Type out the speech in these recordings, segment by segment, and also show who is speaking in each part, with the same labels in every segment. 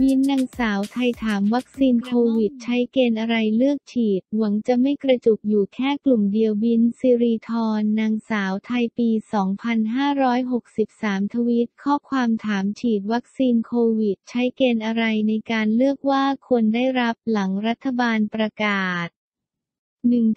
Speaker 1: บินนางสาวไทยถามวัคซีนโควิด ใช้เกณฑ์อะไรเลือกฉีด หวังจะไม่กระจุกอยู่แค่กลุ่มเดียวบินซิริธรนางสาวไทยปี 2563 ทวีตข้อความถามฉีดวัคซีนโควิด ใช้เกณฑ์อะไรในการเลือกว่าควรได้รับหลังรัฐบาลประกาศ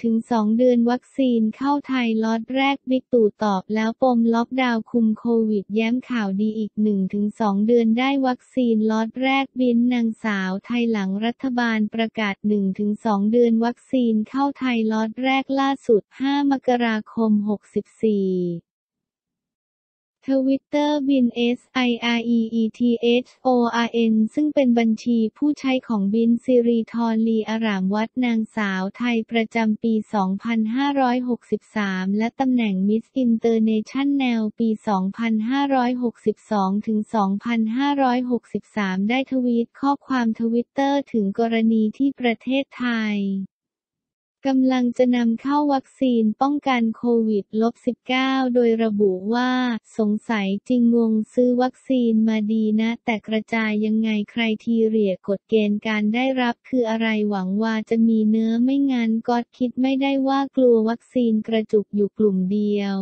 Speaker 1: 1-2 เดือนวัคซีนเข้าไทยล็อตแรกบิ๊กตู่ตอบแล้วปมล็อกดาวน์คุมโควิดแย้มข่าวดีอีก 1-2 เดือนได้วัคซีนล็อตแรกบิ๊นท์นางสาวไทยหลังรัฐบาลประกาศ 1-2 เดือนวัคซีนเข้าไทยล็อตแรกล่าสุด 5 มกราคม 64 ทวิตเตอร์บิ๊นท์ S I R E E T H O R N ซึ่งเป็นบัญชีผู้ใช้ของบิ๊นท์สิรีธรลีห์อร่ามวัฒน์นางสาวไทยประจำปี 2563 และตำแหน่งมิสอินเตอร์เนชั่นแนลปี 2562 ถึง 2563 ได้ทวีตข้อความทวิตเตอร์ถึงกรณีที่ประเทศไทย กำลังจะนำเข้าวัคซีนป้องกันโควิด -19 โดยระบุว่า สงสัยจริงงงซื้อวัคซีนมาดีนะ แต่กระจายยังไงใครทีเรียกฎเกณฑ์การได้รับคืออะไรหวังว่าจะมีเนื้อไม่งานก็คิดไม่ได้ว่ากลัววัคซีนกระจุกอยู่กลุ่มเดียว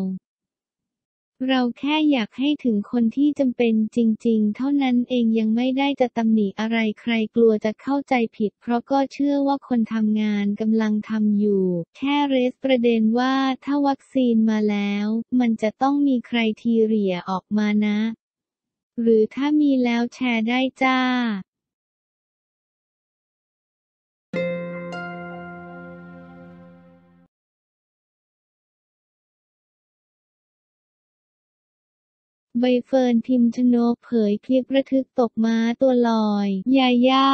Speaker 1: เราแค่อยากให้ถึงคนที่จำเป็นจริง ๆ เท่านั้นเองยังไม่ได้จะตำหนิอะไรใครกลัวจะเข้าใจผิด เพราะก็เชื่อว่าคนทำงานกำลังทำอยู่ แค่เรสประเด็นว่าถ้าวัคซีนมาแล้ว มันจะต้องมีใครทีเรียออกมานะ หรือถ้ามีแล้วแชร์ได้จ้า ใบเฟิร์นพิมชนกเผยคลิประทึกตกม้าตัวลอย ญาญ่า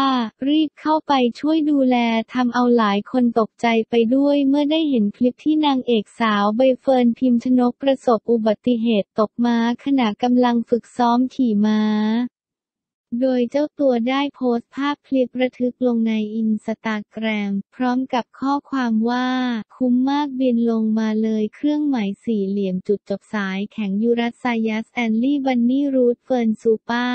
Speaker 1: รีบเข้าไปช่วยดูแลทำเอาหลายคนตกใจไปด้วยเมื่อได้เห็นคลิปที่นางเอกสาวใบเฟิร์นพิมชนกประสบอุบัติเหตุตกม้าขณะกำลังฝึกซ้อมขี่ม้า โดยเจ้าตัวได้โพสต์ภาพคลิประทึกลงในอินสตาแกรม พร้อมกับข้อความว่า คุ้มมากบินลงมาเลยเครื่องหมายสี่เหลี่ยมจุดจบสายแข็ง urassayas แอนลี่บันนี่รูทเฟิร์นซูปา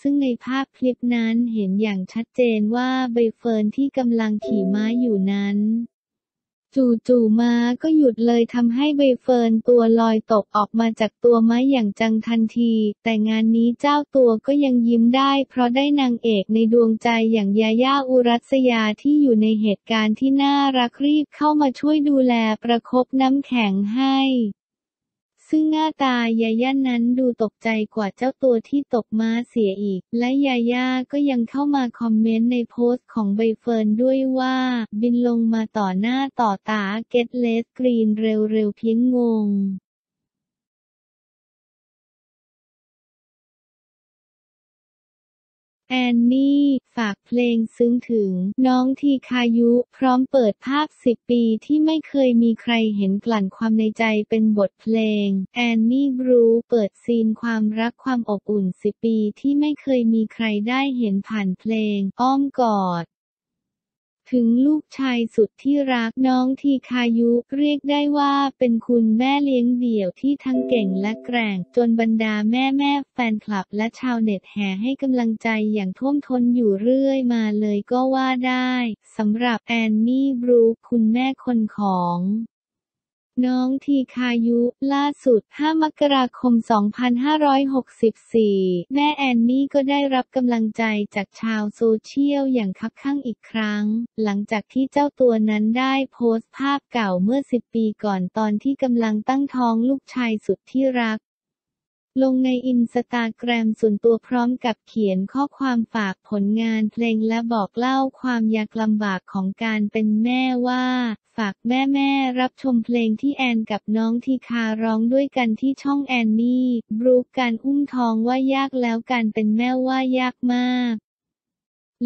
Speaker 1: ซึ่งในภาพคลิปนั้นเห็นอย่างชัดเจนว่าใบเฟิร์นที่กำลังขี่ม้าอยู่นั้น จู่ๆม้าก็หยุดเลยทำให้ใบเฟิร์นตัวลอยตกออกมาจากตัวม้าอย่างจังทันที แต่งานนี้เจ้าตัวก็ยังยิ้มได้ เพราะได้นางเอกในดวงใจอย่างยาย่าอุรัสยาที่อยู่ในเหตุการณ์ที่น่ารักรีบเข้ามาช่วยดูแลประคบน้ำแข็งให้ ซึ่งหน้าตายาย่านั้นดูตกใจกว่าเจ้าตัวที่ตกม้าเสียอีก และยาย่าก็ยังเข้ามาคอมเมนต์ในโพสต์ของใบเฟิร์นด้วยว่า บินลงมาต่อหน้าต่อตาเก็ตเลสกรีนเร็วๆเพียงงง แอนนี่ ฝากเพลงซึ้งถึง น้องทีคายุ พร้อมเปิดภาพ 10 ปีที่ไม่เคยมีใครเห็นกลั่นความในใจเป็นบทเพลง แอนนี่บรูเปิดซีนความรักความอบอุ่น 10 ปีที่ไม่เคยมีใครได้เห็นผ่านเพลง อ้อมกอด ถึงลูกชายสุดที่รักน้องทีคายุเรียกได้ว่าเป็นคุณแม่เลี้ยงเดี่ยวที่ทั้งเก่งและแกร่ง จนบรรดาแม่แม่แฟนคลับและชาวเน็ตแห่ให้กำลังใจอย่างท่วมท้นอยู่เรื่อยมาเลยก็ว่าได้สำหรับแอนนี่บรูคคุณแม่คนของ น้องทีคายุ ล่าสุด 5 มกราคม 2564 แม่แอนนี่ก็ได้รับกำลังใจจากชาวโซเชียลอย่างคับข้างอีกครั้ง หลังจากที่เจ้าตัวนั้นได้โพสต์ภาพเก่าเมื่อ 10 ปีก่อนตอนที่กำลังตั้งท้องลูกชายสุดที่รัก ลงในอินสตาแกรมส่วนตัวพร้อมกับเขียนข้อความฝากผลงานเพลงและบอกเล่าความยากลำบากของการเป็นแม่ว่า ฝากแม่แม่รับชมเพลงที่แอนกับน้องทีคาร้องด้วยกันที่ช่องแอนนี่บรูคการอุ้มท้องว่ายากแล้วการเป็นแม่ว่ายากมาก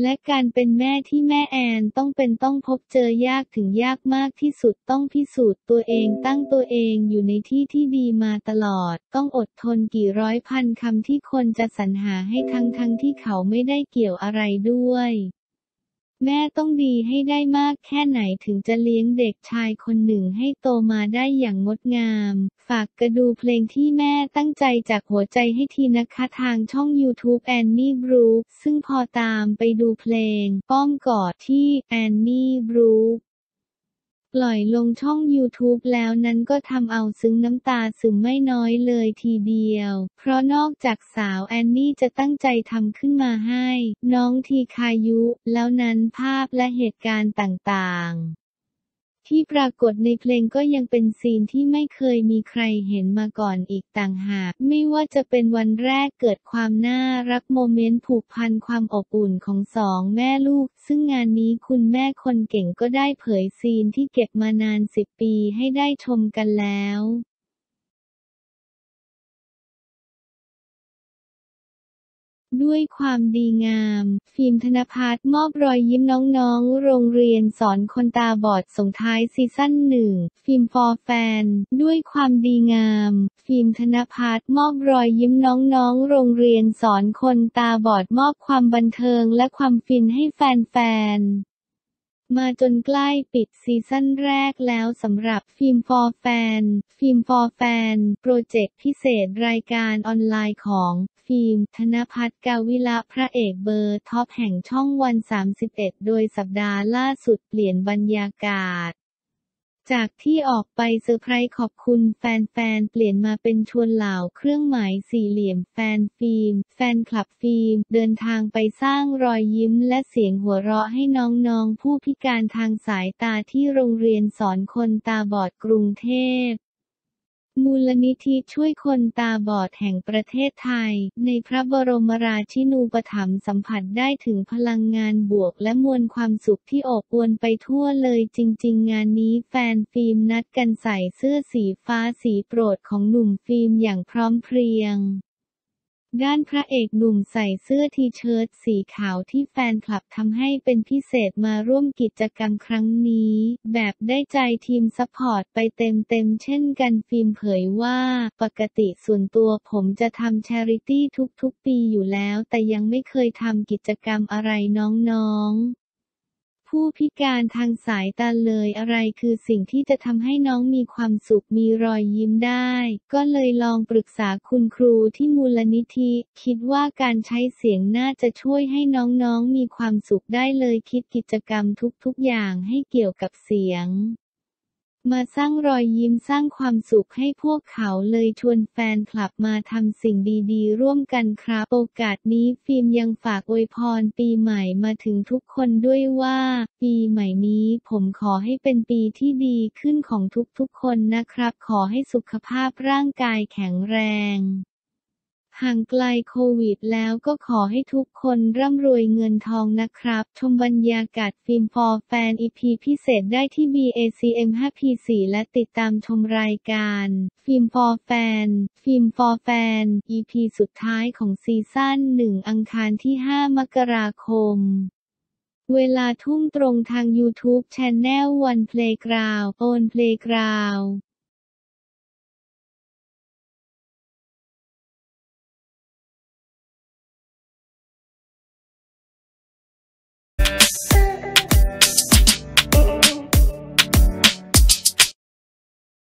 Speaker 1: และการเป็นแม่ที่แม่แอนต้องเป็นต้องพบเจอยากถึงยากมากที่สุดต้องพิสูจน์ตัวเองตั้งตัวเองอยู่ในที่ที่ดีมาตลอด ต้องอดทนกี่ร้อยพันคำที่คนจะสรรหาให้ทั้งทั้งที่เขาไม่ได้เกี่ยวอะไรด้วย แม่ต้องดีให้ได้มากแค่ไหนถึงจะเลี้ยงเด็กชายคนหนึ่งให้โตมาได้อย่างงดงาม ฝากกระดูเพลงที่แม่ตั้งใจจากหัวใจให้ทีนะคะทางช่อง YouTube แอนนี่บรูคซึ่งพอตามไปดูเพลง ป้อมกอดที่แอนนี่บรูค ปล่อยลงช่อง YouTube แล้วนั้นก็ทำเอาซึ้งน้ำตาซึมไม่น้อยเลยทีเดียว เพราะนอกจากสาวแอนนี่จะตั้งใจทำขึ้นมาให้ น้องทีคายุ แล้วนั้นภาพและเหตุการณ์ต่างๆ ที่ปรากฏในเพลงก็ยังเป็นซีนที่ไม่เคยมีใครเห็นมาก่อนอีกต่างหาก ไม่ว่าจะเป็นวันแรกเกิดความน่ารักโมเมนต์ผูกพันความอบอุ่นของสองแม่ลูก ซึ่งงานนี้คุณแม่คนเก่งก็ได้เผยซีนที่เก็บมานานสิบปีให้ได้ชมกันแล้ว ด้วยความดีงาม ฟิล์มธนภัทรมอบรอยยิ้มน้องๆ โรงเรียนสอนคนตาบอดส่งท้ายซีซั่นหนึ่ง Film for Fan ด้วยความดีงาม ฟิล์มธนภัทรมอบรอยยิ้มน้องๆ โรงเรียนสอนคนตาบอดมอบความบันเทิงและความฟินให้แฟนๆ มาจนใกล้ปิดซีซั่นแรกแล้วสำหรับฟิล์ม for Fan ฟิล์ม for Fan โปรเจกต์พิเศษรายการออนไลน์ของ ฟิล์ม ธนภัทรกาวิละพระเอกเบอร์ท็อปแห่งช่องวัน 31 โดยสัปดาห์ล่าสุดเปลี่ยนบรรยากาศ จากที่ออกไปเซอร์ไพรส์ขอบคุณแฟนๆ เปลี่ยนมาเป็นชวนเหล่าเครื่องหมายสี่เหลี่ยมแฟนฟิล์ม แฟนคลับฟิล์ม เดินทางไปสร้างรอยยิ้มและเสียงหัวเราะให้น้องๆ ผู้พิการทางสายตาที่โรงเรียนสอนคนตาบอดกรุงเทพ มูลนิธิช่วยคนตาบอดแห่งประเทศไทย ในพระบรมราชินูปถัมภ์สัมผัสได้ถึงพลังงานบวกและมวลความสุขที่อบอวลไปทั่วเลยจริง ๆ งานนี้แฟนฟิล์มนัดกันใส่เสื้อสีฟ้าสีโปรดของหนุ่มฟิล์มอย่างพร้อมเพรียง ด้านพระเอกหนุ่มใส่เสื้อทีเชิ้ตสีขาวที่แฟนคลับทำให้เป็นพิเศษมาร่วมกิจกรรมครั้งนี้ แบบได้ใจทีม support ไปเต็มๆเช่นกันฟิล์มเผยว่า ปกติส่วนตัวผมจะทำ charity ทุกๆปีอยู่แล้ว แต่ยังไม่เคยทำกิจกรรมอะไรน้องๆ ผู้พิการทางสายตาเลยอะไรคือสิ่งที่จะทำให้น้องมีความสุขมีรอยยิ้มได้ ก็เลยลองปรึกษาคุณครูที่มูลนิธิ คิดว่าการใช้เสียงน่าจะช่วยให้น้องๆมีความสุขได้เลยคิดกิจกรรมทุกๆอย่างให้เกี่ยวกับเสียง มาสร้างรอยยิ้มสร้างความสุขให้พวกเขาเลยชวนแฟนคลับมาทำสิ่งดีๆ ร่วมกันครับโอกาสนี้ฟิล์มยังฝากอวยพรปีใหม่มาถึงทุกคนด้วยว่า ปีใหม่นี้ผมขอให้เป็นปีที่ดีขึ้นของทุกๆคนนะครับ ขอให้สุขภาพร่างกายแข็งแรง ห่างไกลโควิดแล้วก็ขอให้ทุกคนร่ำรวยเงินทองนะครับ ชมบรรยากาศ Film for Fan EP พิเศษได้ที่ BACM 5P4 และติดตามชมรายการ Film for Fan Film for Fan EP สุดท้ายของซีซั่น1 อังคารที่ 5 มกราคมเวลาทุ่มตรงทาง YouTube Channel One Playground One Playground Yes.